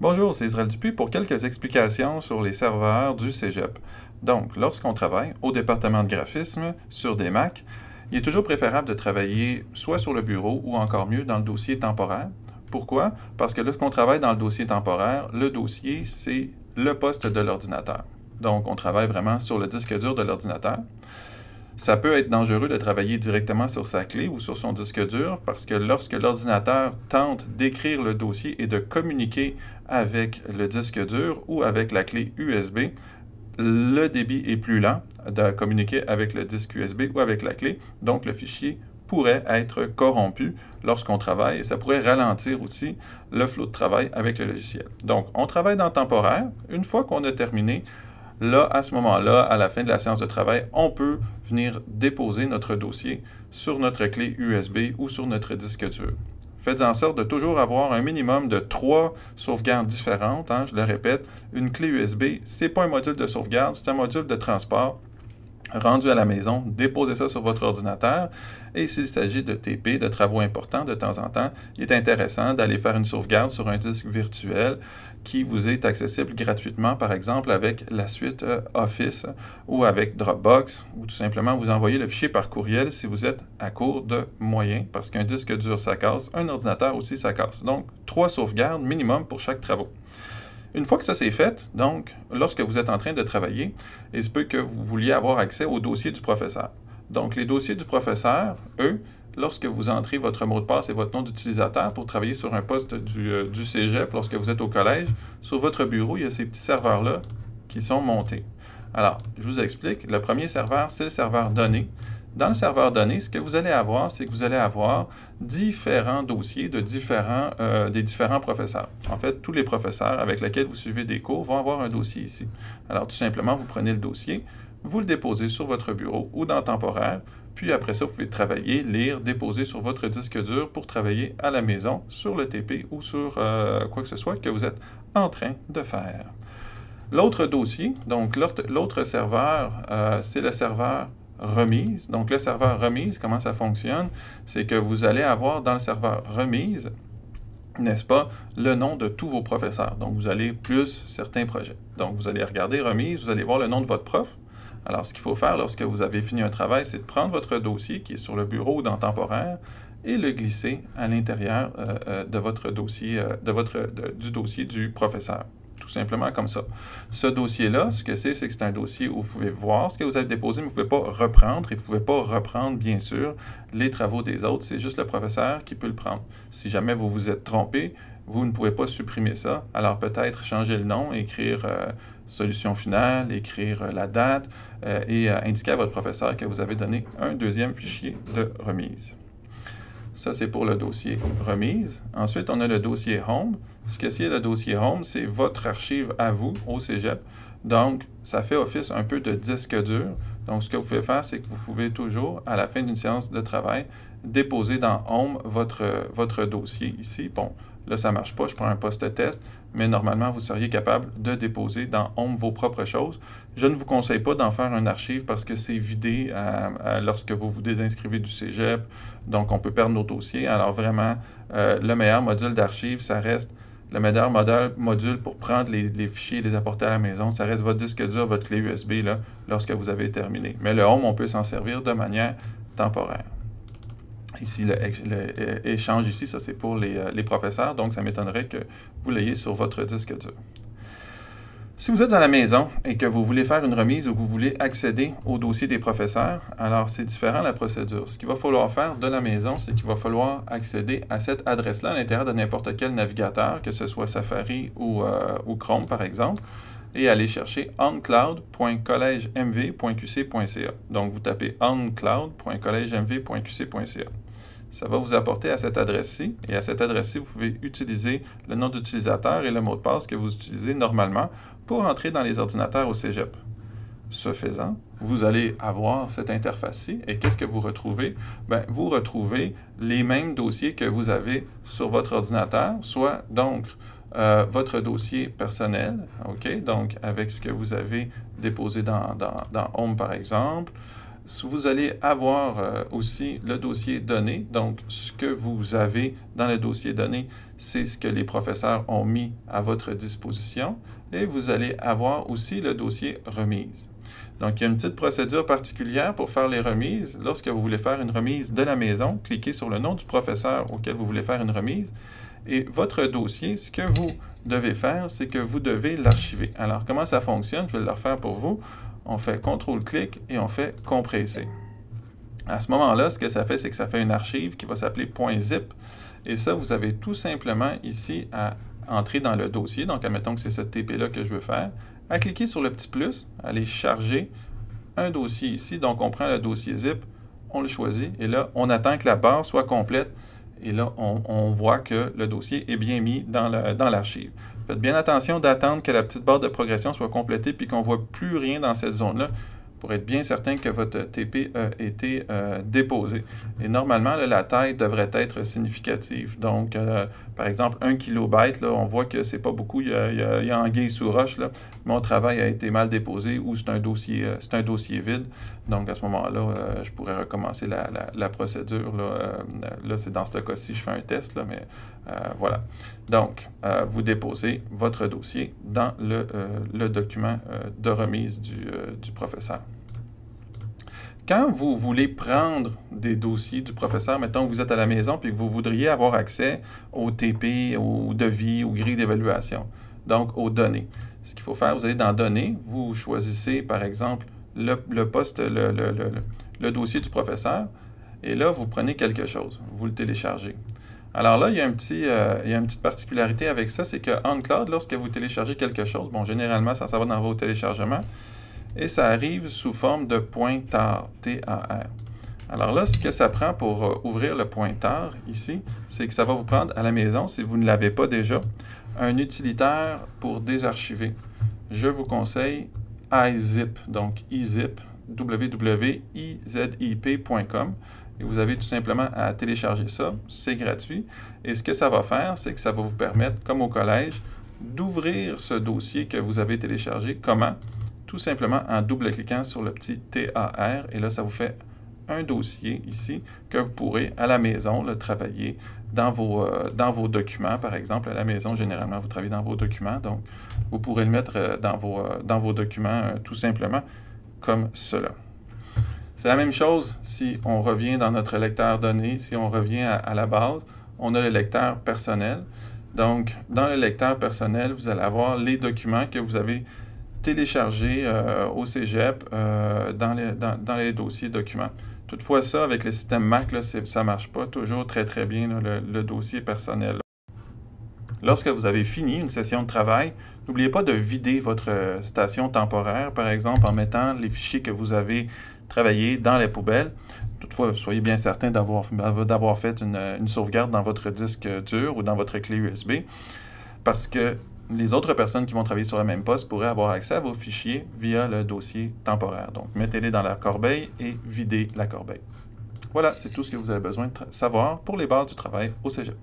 Bonjour, c'est Israël Dupuis pour quelques explications sur les serveurs du Cégep. Donc, lorsqu'on travaille au département de graphisme sur des Mac, il est toujours préférable de travailler soit sur le bureau ou encore mieux dans le dossier temporaire. Pourquoi? Parce que lorsqu'on travaille dans le dossier temporaire, le dossier, c'est le poste de l'ordinateur. Donc, on travaille vraiment sur le disque dur de l'ordinateur. Ça peut être dangereux de travailler directement sur sa clé ou sur son disque dur parce que lorsque l'ordinateur tente d'écrire le dossier et de communiquer avec le disque dur ou avec la clé USB, le débit est plus lent de communiquer avec le disque USB ou avec la clé, donc le fichier pourrait être corrompu lorsqu'on travaille et ça pourrait ralentir aussi le flot de travail avec le logiciel. Donc, on travaille dans temporaire. Une fois qu'on a terminé, Là, à ce moment-là, à la fin de la séance de travail, on peut venir déposer notre dossier sur notre clé USB ou sur notre disque dur. Faites en sorte de toujours avoir un minimum de trois sauvegardes différentes. Hein. je le répète, une clé USB, ce n'est pas un module de sauvegarde, c'est un module de transport rendu à la maison, déposez ça sur votre ordinateur. Et s'il s'agit de TP, de travaux importants de temps en temps, il est intéressant d'aller faire une sauvegarde sur un disque virtuel qui vous est accessible gratuitement, par exemple avec la suite euh, Office ou avec Dropbox, ou tout simplement vous envoyez le fichier par courriel si vous êtes à court de moyens, parce qu'un disque dur, ça casse, un ordinateur aussi, ça casse. Donc, trois sauvegardes minimum pour chaque travaux. Une fois que ça c'est fait, donc, lorsque vous êtes en train de travailler, il se peut que vous vouliez avoir accès au dossier du professeur. Donc, les dossiers du professeur, eux, lorsque vous entrez votre mot de passe et votre nom d'utilisateur pour travailler sur un poste du, euh, du, cégep lorsque vous êtes au collège, sur votre bureau, il y a ces petits serveurs-là qui sont montés. Alors, je vous explique. Le premier serveur, c'est le serveur données. Dans le serveur données, ce que vous allez avoir, c'est que vous allez avoir différents dossiers de différents, euh, des différents professeurs. En fait, tous les professeurs avec lesquels vous suivez des cours vont avoir un dossier ici. Alors, tout simplement, vous prenez le dossier, vous le déposez sur votre bureau ou dans temporaire, puis après ça, vous pouvez travailler, lire, déposer sur votre disque dur pour travailler à la maison sur le TP ou sur euh, quoi que ce soit que vous êtes en train de faire. L'autre dossier, donc l'autre serveur, euh, c'est le serveur remise. Donc, le serveur remise, comment ça fonctionne? C'est que vous allez avoir dans le serveur remise, n'est-ce pas, le nom de tous vos professeurs. Donc, vous allez plus certains projets. Donc, vous allez regarder remise, vous allez voir le nom de votre prof. Alors, ce qu'il faut faire lorsque vous avez fini un travail, c'est de prendre votre dossier qui est sur le bureau ou dans temporaire et le glisser à l'intérieur euh, euh, de votre dossier, euh, du dossier du professeur tout simplement comme ça. Ce dossier-là, ce que c'est, c'est que c'est un dossier où vous pouvez voir ce que vous avez déposé, mais vous ne pouvez pas reprendre, et vous ne pouvez pas reprendre, bien sûr, les travaux des autres. C'est juste le professeur qui peut le prendre. Si jamais vous vous êtes trompé, vous ne pouvez pas supprimer ça. Alors peut-être changer le nom, écrire euh, solution finale, écrire euh, la date euh, et indiquer à votre professeur que vous avez donné un deuxième fichier de remise. Ça, c'est pour le dossier remise. Ensuite, on a le dossier home. Ce que c'est le dossier home, c'est votre archive à vous au cégep. Donc, ça fait office un peu de disque dur. Donc, ce que vous pouvez faire, c'est que vous pouvez toujours, à la fin d'une séance de travail, déposer dans Home votre, votre dossier ici. Bon, là, ça ne marche pas, je prends un post-test, mais normalement, vous seriez capable de déposer dans Home vos propres choses. Je ne vous conseille pas d'en faire un archive parce que c'est vidé lorsque vous vous désinscrivez du cégep, donc on peut perdre nos dossiers. Alors vraiment, euh, le meilleur module d'archive, ça reste le meilleur module pour prendre les, fichiers et les apporter à la maison, ça reste votre disque dur, votre clé USB là, lorsque vous avez terminé. Mais le Home, on peut s'en servir de manière temporaire. Ici, le, euh, ici, ça c'est pour euh, les, professeurs, donc ça m'étonnerait que vous l'ayez sur votre disque dur. Si vous êtes à la maison et que vous voulez faire une remise ou que vous voulez accéder au dossier des professeurs, alors c'est différent la procédure. Ce qu'il va falloir faire de la maison, c'est qu'il va falloir accéder à cette adresse-là à l'intérieur de n'importe quel navigateur, que ce soit Safari ou, euh, ou Chrome par exemple et aller chercher oncloud.collegemv.qc.ca. Donc, vous tapez oncloud.collegemv.qc.ca. Ça va vous apporter à cette adresse-ci. Et à cette adresse-ci, vous pouvez utiliser le nom d'utilisateur et le mot de passe que vous utilisez normalement pour entrer dans les ordinateurs au cégep. Ce faisant, vous allez avoir cette interface-ci. Et qu'est-ce que vous retrouvez? Bien, vous retrouvez les mêmes dossiers que vous avez sur votre ordinateur, soit donc euh, votre dossier personnel, OK? Donc, avec ce que vous avez déposé dans, dans, Home, par exemple, vous allez avoir euh, aussi le dossier donné. Donc, ce que vous avez dans le dossier donné, c'est ce que les professeurs ont mis à votre disposition. Et vous allez avoir aussi le dossier remise. Donc, il y a une petite procédure particulière pour faire les remises. Lorsque vous voulez faire une remise de la maison, cliquez sur le nom du professeur auquel vous voulez faire une remise. Et votre dossier, ce que vous devez faire, c'est que vous devez l'archiver. Alors, comment ça fonctionne? Je vais le refaire pour vous. On fait CTRL-clic et on fait compresser. À ce moment-là, ce que ça fait, c'est que ça fait une archive qui va s'appeler .zip. Et ça, vous avez tout simplement ici à entrer dans le dossier. Donc, admettons que c'est ce TP-là que je veux faire. À cliquer sur le petit plus, aller charger un dossier ici. Donc, on prend le dossier zip, on le choisit. Et là, on attend que la barre soit complète et là, on, voit que le dossier est bien mis dans l'archive. Faites bien attention d'attendre que la petite barre de progression soit complétée puis qu'on ne voit plus rien dans cette zone-là pour être bien certain que votre TP a été euh, déposé. Et normalement, la taille devrait être significative. Donc, euh, par exemple, 1 kilobyte, là, on voit que c'est pas beaucoup, il y a, il sous roche. Là. Mon travail a été mal déposé ou c'est un, dossier, euh, c'est un dossier vide. Donc, à ce moment-là, je pourrais recommencer la, procédure. Là, là c'est dans ce cas-ci, je fais un test, là, mais voilà. Donc, vous déposez votre dossier dans le, document de remise du professeur quand vous voulez prendre des dossiers du professeur, mettons que vous êtes à la maison puis que vous voudriez avoir accès au TP, au devis, aux grilles d'évaluation, donc aux données. Ce qu'il faut faire, vous allez dans Données, vous choisissez par exemple le, poste, le, dossier du professeur, et là, vous prenez quelque chose, vous le téléchargez. Alors là, il y a, euh, une petite particularité avec ça, c'est que cloud, lorsque vous téléchargez quelque chose, bon, généralement, ça, ça va dans vos téléchargements, et ça arrive sous forme de pointeur, T-A-R. Alors là, ce que ça prend pour euh, ouvrir le pointeur ici, c'est que ça va vous prendre à la maison, si vous ne l'avez pas déjà, un utilitaire pour désarchiver. Je vous conseille iZip, donc iZip, www.izip.com. Et vous avez tout simplement à télécharger ça. C'est gratuit. Et ce que ça va faire, c'est que ça va vous permettre, comme au collège, d'ouvrir ce dossier que vous avez téléchargé. Comment? Tout simplement en double-cliquant sur le petit TAR. Et là, ça vous fait un dossier ici que vous pourrez à la maison le travailler dans vos, euh, dans vos documents. Par exemple, à la maison, généralement, vous travaillez dans vos documents. Donc, vous pourrez le mettre euh, dans, vos, euh, dans vos documents tout simplement comme cela. C'est la même chose si on revient dans notre lecteur données, si on revient à la base, on a le lecteur personnel. Donc, dans le lecteur personnel, vous allez avoir les documents que vous avez télécharger euh, au cégep euh, dans, les, dossiers documents. Toutefois, ça, avec le système Mac, ça ne marche pas toujours très, très bien, le, dossier personnel. Lorsque vous avez fini une session de travail, n'oubliez pas de vider votre station temporaire, par exemple, en mettant les fichiers que vous avez travaillés dans les poubelles. Toutefois, soyez bien certain d'avoir fait une, une sauvegarde dans votre disque dur ou dans votre clé USB, parce que les autres personnes qui vont travailler sur le même poste pourraient avoir accès à vos fichiers via le dossier temporaire. Donc, mettez-les dans la corbeille et videz la corbeille. Voilà, c'est tout ce que vous avez besoin de savoir pour les bases du travail au Cégep.